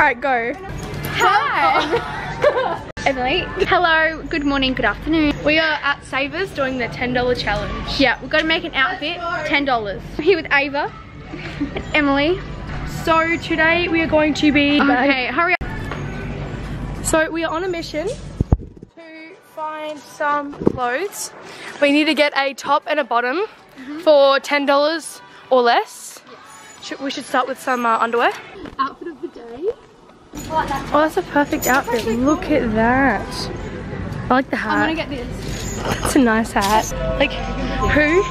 Alright, go. Hi. Emily. Hello, good morning, good afternoon. We are at Savers doing the $10 challenge. Yeah, we've got to make an outfit, $10. I'm here with Ava and Emily. So today we are going to be... Okay, hurry up. So we are on a mission to find some clothes. We need to get a top and a bottom Mm-hmm. for $10 or less. Should, we should start with some uh, underwear. Outfit of the day. Oh, that's a perfect outfit. Look at that. I like the hat. I'm gonna get this. It's a nice hat. Like, who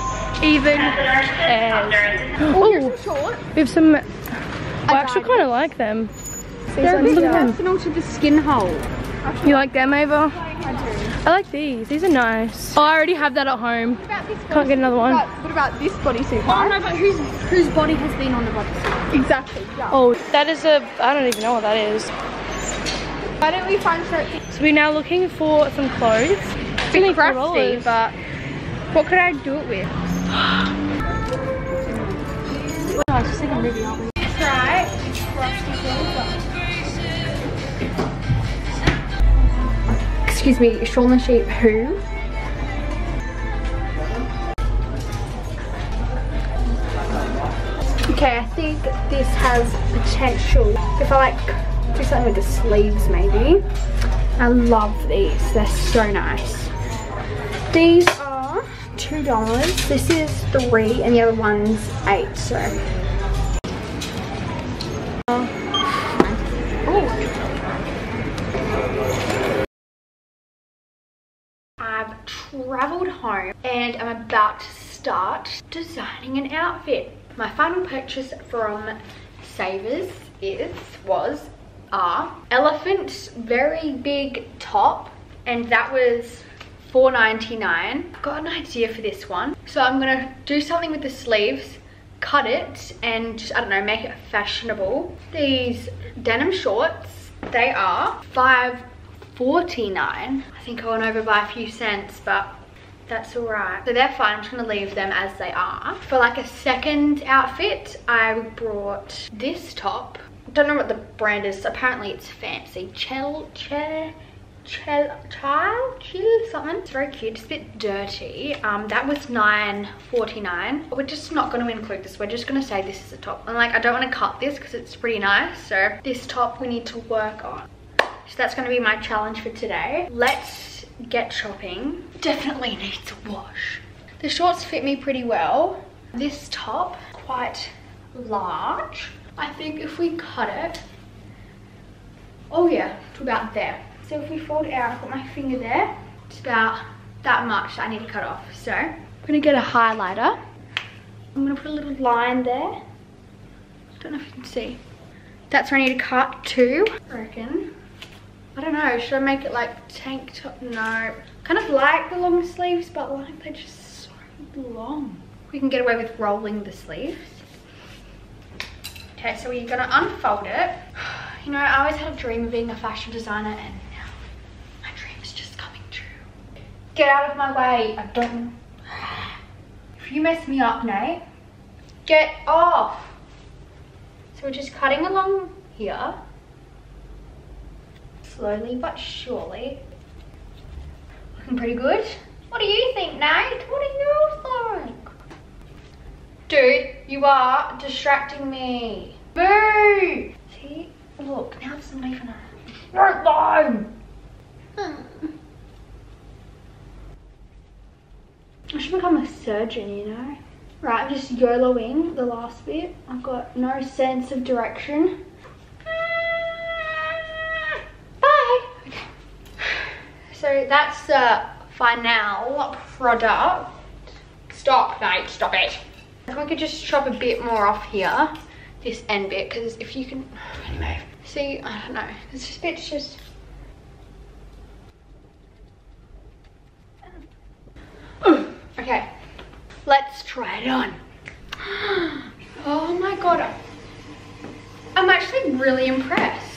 even cares? Oh, we have some. I actually kind of like them. They're a bit look at them. personal to the skin hole. You like them, Ava? I like these. These are nice. Oh, I already have that at home. What about this Can't get another one. What about this bodysuit? Oh no, but whose whose body has been on the bodysuit? Exactly. Yeah. Oh, that is a. I don't even know what that is. Why don't we find something? So we're now looking for some clothes. It's only crafty, but what could I do it with? Oh, it's just like a movie, aren't we? Excuse me, Shaun the Sheep who? Okay, I think this has potential. If I like do something with the sleeves maybe. I love these, they're so nice. These are $2. This is three and the other one's eight, so. I've traveled home and I'm about to start designing an outfit. My final purchase from Savers is, was, a elephant very big top and that was $4.99. I've got an idea for this one. So I'm gonna do something with the sleeves, cut it and just, I don't know, make it fashionable. These denim shorts, they are five 49 I think I went over by a few cents but that's all right. So they're fine. I'm just gonna leave them as they are. For like a second outfit I brought this top. Don't know what the brand is. Apparently it's fancy. Chel Che Chel Child Chill something. It's very cute. It's a bit dirty. Um that was 9.49 we're just not going to include this. We're just going to say this is a top. And like I don't want to cut this because it's pretty nice. So this top we need to work on so that's to be my challenge for today. Let's get shopping. Definitely needs a wash. The shorts fit me pretty well. This top, quite large. I think if we cut it, oh yeah, to about there. So if we fold it out, I've got my finger there. It's about that much that I need to cut off. So I'm to get a highlighter. I'm to put a little line there. Don't know if you can see. That's where I need to cut to, I reckon. I don't know, should I make it like tank top? No. Kind of like the long sleeves, but like they're just so long. We can get away with rolling the sleeves. Okay, so we're gonna unfold it. You know, I always had a dream of being a fashion designer and now my dream is just coming true. Get out of my way, I don't... If you mess me up, Nate, get off. So we're just cutting along here slowly but surely. Looking pretty good. What do you think, Nate? What do you think? Dude, you are distracting me. Boo! See? Look, now it's not even a... Right line! Hmm. I should become a surgeon, you know? Right, I'm just YOLOing the last bit. I've got no sense of direction. That's the final product. Stop, mate, stop it. If we could just chop a bit more off here, this end bit, because if you can, anyway, see, I don't know, this bit's just, okay, let's try it on. Oh my god, I'm actually really impressed.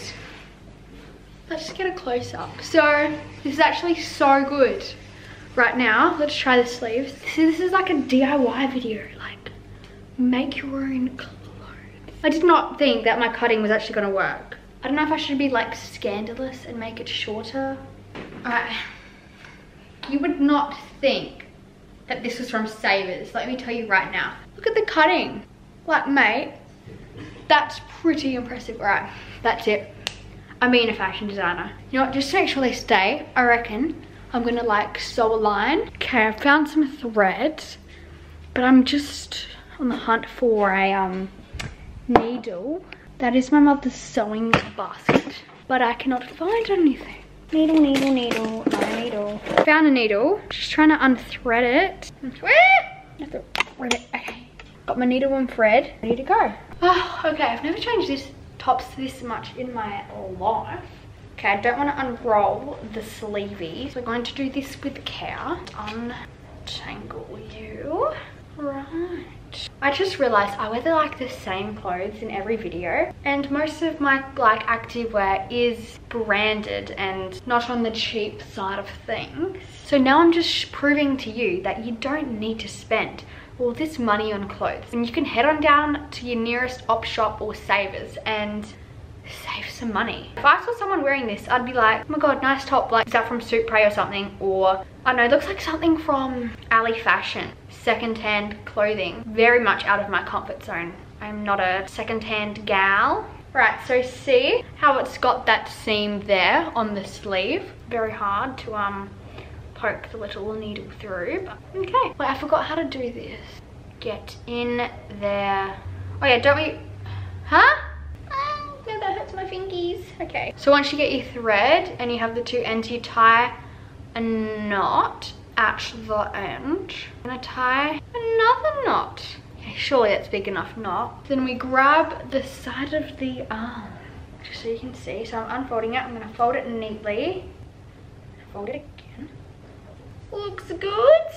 Let's just get a close up. So this is actually so good. Right now, let's try the sleeves. See, this is like a DIY video, like make your own clothes. I did not think that my cutting was actually gonna work. I don't know if I should be like scandalous and make it shorter. Alright. You would not think that this was from Savers. Let me tell you right now. Look at the cutting. Like, mate, that's pretty impressive. Right, that's it. I'm being a fashion designer. You know what, just to make sure they stay, I reckon I'm gonna like sew a line. Okay, I found some thread, but I'm just on the hunt for a um needle. That is my mother's sewing basket, but I cannot find anything. Needle, needle, needle, no needle. Found a needle, just trying to unthread it. I have to thread it, okay. Got my needle and thread, ready to go. Oh, okay, I've never changed this tops this much in my life. Okay, I don't want to unroll the sleeveys. We're going to do this with care. Untangle you. Right. I just realized I wear the, like the same clothes in every video and most of my like active wear is branded and not on the cheap side of things. So now I'm just proving to you that you don't need to spend all this money on clothes and you can head on down to your nearest op shop or savers and save some money. If I saw someone wearing this, I'd be like, oh my god, nice top. Like, is that from Supre or something? Or, I don't know, looks like something from Ally Fashion. Second-hand clothing. Very much out of my comfort zone. I'm not a second-hand gal. Right, so see how it's got that seam there on the sleeve? Very hard to um poke the little needle through. Okay, wait, I forgot how to do this. Get in there. Oh yeah, don't we, huh? Oh, yeah, that hurts fingies. Okay, so once you get your thread and you have the two ends, you tie a knot at the end. I'm gonna tie another knot. Okay, surely that's big enough knot. Then we grab the side of the arm, just so you can see. So I'm unfolding it, I'm gonna fold it neatly. Fold it again. Looks good.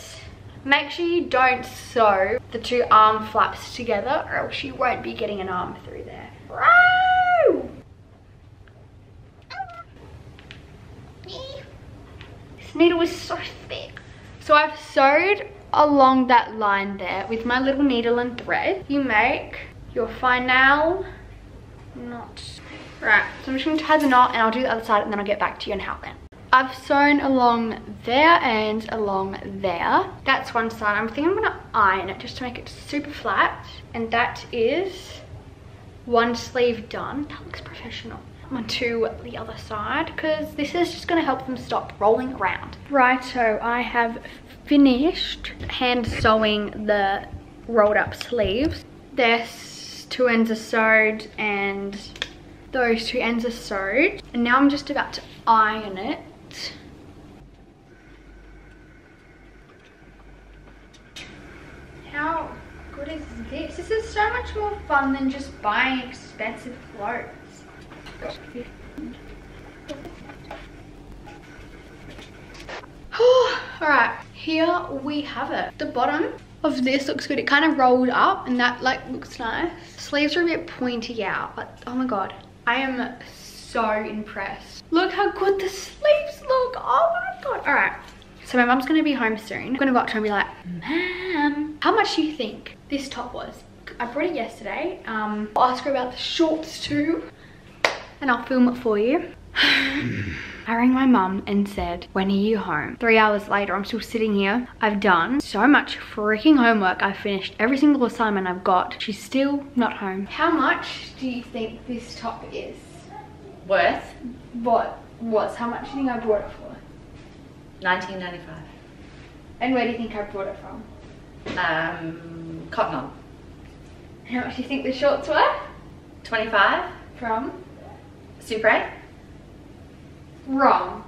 Make sure you don't sew the two arm flaps together or else you won't be getting an arm through there. Woo! This needle is so thick. So I've sewed along that line there with my little needle and thread. You make your final knot. Right, so I'm just gonna tie the knot and I'll do the other side and then I'll get back to you and how then. I've sewn along there and along there. That's one side. I'm thinking I'm gonna iron it just to make it super flat. And that is one sleeve done. That looks professional. Onto the other side because this is just gonna help them stop rolling around. Right, so I have finished hand sewing the rolled up sleeves. There's two ends are sewed and those two ends are sewed. And now I'm just about to iron it. How good is this? This is so much more fun than just buying expensive clothes. Alright, here we have it. The bottom of this looks good. It kind of rolled up and that like looks nice. Sleeves are a bit pointy out, but oh my god. I am so impressed. Look how good the sleeves look. Oh my god. All right. So my mum's gonna be home soon. I'm gonna go up to her and be like, Ma'am, how much do you think this top was? I brought it yesterday. Um, I'll ask her about the shorts too. And I'll film it for you. I rang my mum and said, when are you home? Three hours later, I'm still sitting here. I've done so much freaking homework. I've finished every single assignment I've got. She's still not home. How much do you think this top is? Worth What was? How much do you think I bought it for? 1995. And where do you think I bought it from? Um, Cotton On. How much do you think the shorts were? 25. From? Supre. Wrong.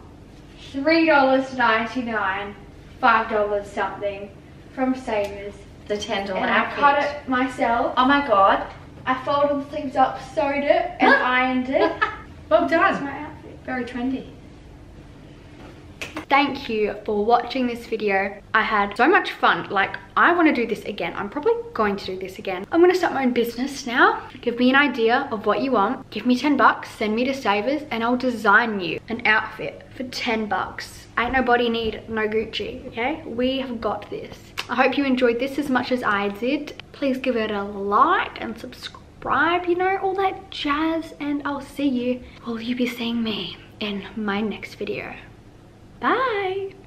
$3.99. $5 something from Savers. The $10 And I cut it myself. Oh my god. I folded the sleeves up, sewed it, and ironed it. well That's done. my outfit. Very trendy. Thank you for watching this video. I had so much fun. Like, I want to do this again. I'm probably going to do this again. I'm going to start my own business now. Give me an idea of what you want. Give me 10 bucks, send me to Savers, and I'll design you an outfit for 10 bucks. Ain't nobody need no Gucci, okay? We have got this. I hope you enjoyed this as much as I did. Please give it a like and subscribe subscribe, you know, all that jazz. And I'll see you, Will you be seeing me in my next video. Bye.